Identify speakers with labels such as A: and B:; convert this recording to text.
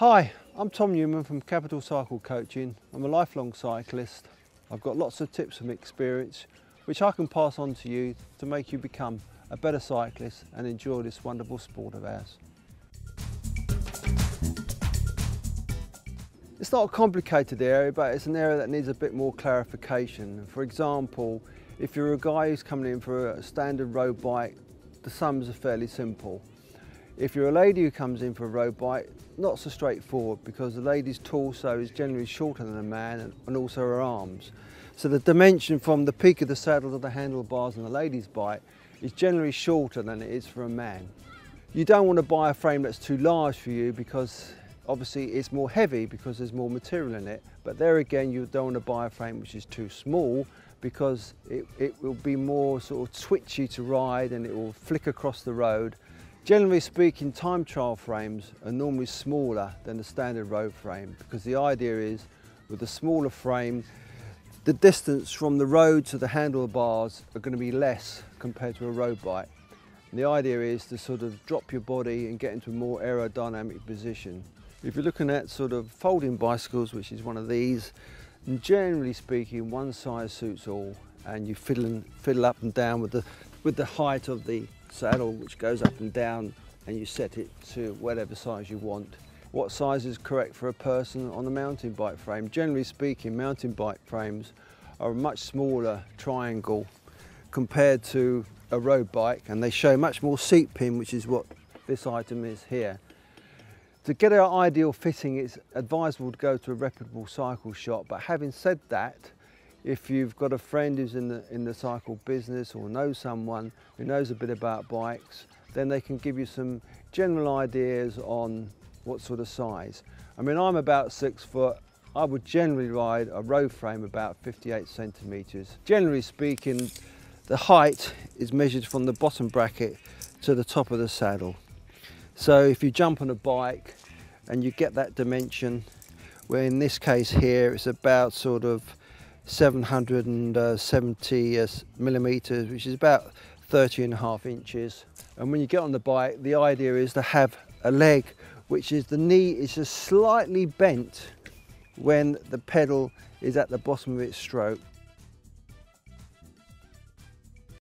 A: Hi, I'm Tom Newman from Capital Cycle Coaching. I'm a lifelong cyclist. I've got lots of tips from experience which I can pass on to you to make you become a better cyclist and enjoy this wonderful sport of ours. It's not a complicated area, but it's an area that needs a bit more clarification. For example, if you're a guy who's coming in for a standard road bike, the sums are fairly simple. If you're a lady who comes in for a road bike, not so straightforward because the lady's torso is generally shorter than a man and also her arms. So the dimension from the peak of the saddle to the handlebars on the lady's bike is generally shorter than it is for a man. You don't want to buy a frame that's too large for you because obviously it's more heavy because there's more material in it. But there again, you don't want to buy a frame which is too small because it, it will be more sort of twitchy to ride and it will flick across the road Generally speaking, time trial frames are normally smaller than the standard road frame because the idea is with a smaller frame, the distance from the road to the handlebars are going to be less compared to a road bike. And the idea is to sort of drop your body and get into a more aerodynamic position. If you're looking at sort of folding bicycles, which is one of these, generally speaking, one size suits all and you fiddle, fiddle up and down with the, with the height of the saddle which goes up and down and you set it to whatever size you want. What size is correct for a person on a mountain bike frame? Generally speaking, mountain bike frames are a much smaller triangle compared to a road bike and they show much more seat pin, which is what this item is here. To get our ideal fitting, it's advisable to go to a reputable cycle shop, but having said that, if you've got a friend who's in the, in the cycle business or know someone who knows a bit about bikes, then they can give you some general ideas on what sort of size. I mean, I'm about six foot. I would generally ride a road frame about 58 centimetres. Generally speaking, the height is measured from the bottom bracket to the top of the saddle. So if you jump on a bike and you get that dimension, where in this case here, it's about sort of 770 uh, millimeters, which is about 30 and a half inches. And when you get on the bike, the idea is to have a leg, which is the knee is just slightly bent when the pedal is at the bottom of its stroke.